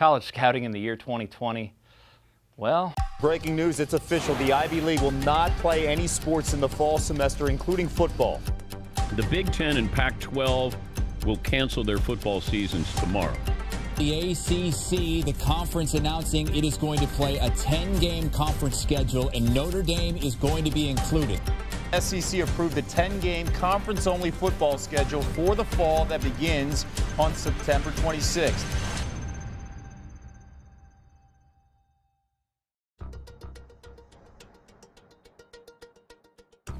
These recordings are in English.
College scouting in the year 2020, well. Breaking news, it's official. The Ivy League will not play any sports in the fall semester, including football. The Big Ten and Pac 12 will cancel their football seasons tomorrow. The ACC, the conference announcing it is going to play a 10 game conference schedule, and Notre Dame is going to be included. SEC approved a 10 game conference only football schedule for the fall that begins on September 26th.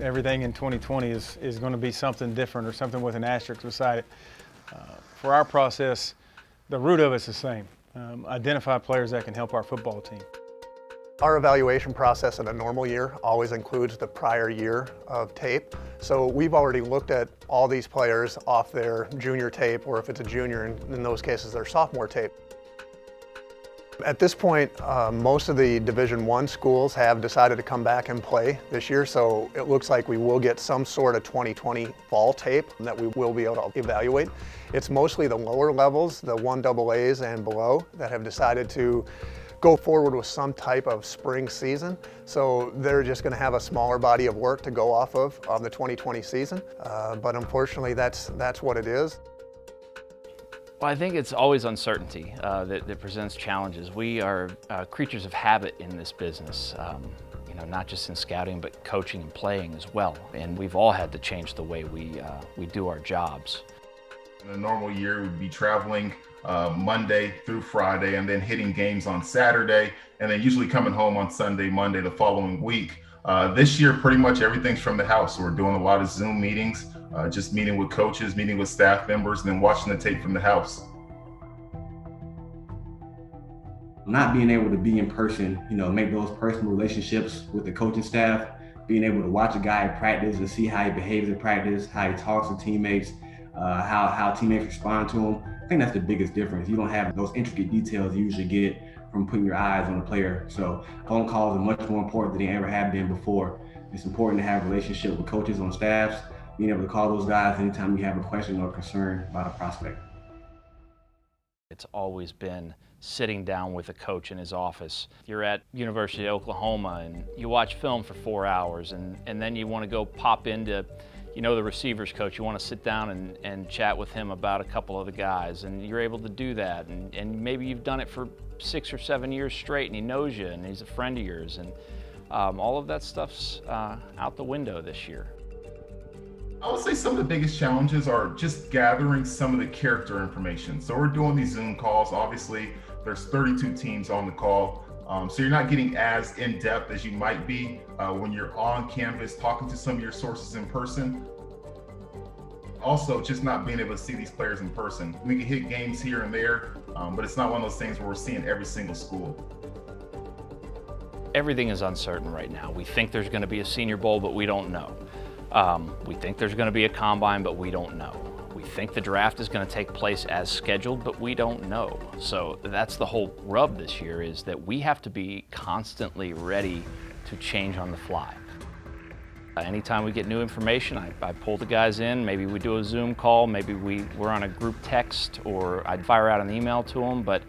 Everything in 2020 is, is going to be something different or something with an asterisk beside it. Uh, for our process, the root of it's the same. Um, identify players that can help our football team. Our evaluation process in a normal year always includes the prior year of tape. So we've already looked at all these players off their junior tape, or if it's a junior, in, in those cases, their sophomore tape. At this point, uh, most of the Division One schools have decided to come back and play this year, so it looks like we will get some sort of 2020 fall tape that we will be able to evaluate. It's mostly the lower levels, the one double A's and below, that have decided to go forward with some type of spring season. So they're just going to have a smaller body of work to go off of on the 2020 season. Uh, but unfortunately, that's, that's what it is. Well, I think it's always uncertainty uh, that, that, presents challenges. We are uh, creatures of habit in this business, um, you know, not just in scouting, but coaching and playing as well. And we've all had to change the way we, uh, we do our jobs. In a normal year, we'd be traveling uh, Monday through Friday and then hitting games on Saturday, and then usually coming home on Sunday, Monday the following week. Uh, this year, pretty much everything's from the house. So we're doing a lot of Zoom meetings, uh, just meeting with coaches, meeting with staff members, and then watching the tape from the house. Not being able to be in person, you know, make those personal relationships with the coaching staff, being able to watch a guy practice and see how he behaves in practice, how he talks to teammates, uh, how how teammates respond to him. I think that's the biggest difference. You don't have those intricate details you usually get from putting your eyes on a player. So phone calls are much more important than they ever have been before. It's important to have a relationship with coaches on staffs, being able to call those guys anytime you have a question or concern about a prospect. It's always been sitting down with a coach in his office. You're at University of Oklahoma and you watch film for four hours and, and then you want to go pop into you know the receivers coach, you want to sit down and, and chat with him about a couple of the guys, and you're able to do that. And, and maybe you've done it for six or seven years straight, and he knows you, and he's a friend of yours. And um, all of that stuff's uh, out the window this year. I would say some of the biggest challenges are just gathering some of the character information. So we're doing these Zoom calls. Obviously, there's 32 teams on the call. Um, so you're not getting as in depth as you might be uh, when you're on campus talking to some of your sources in person. Also, just not being able to see these players in person. We can hit games here and there, um, but it's not one of those things where we're seeing every single school. Everything is uncertain right now. We think there's going to be a Senior Bowl, but we don't know. Um, we think there's going to be a combine, but we don't know. We think the draft is going to take place as scheduled, but we don't know. So that's the whole rub this year is that we have to be constantly ready to change on the fly. Anytime we get new information, I, I, pull the guys in. Maybe we do a Zoom call. Maybe we, we're on a group text or I'd fire out an email to them. But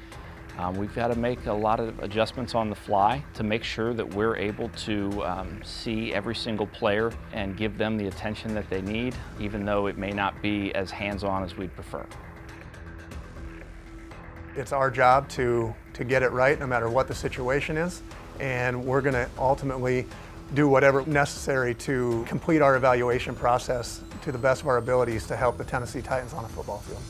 um, we've got to make a lot of adjustments on the fly to make sure that we're able to um, see every single player and give them the attention that they need, even though it may not be as hands-on as we'd prefer. It's our job to, to get it right no matter what the situation is, and we're going to ultimately do whatever necessary to complete our evaluation process to the best of our abilities to help the Tennessee Titans on a football field.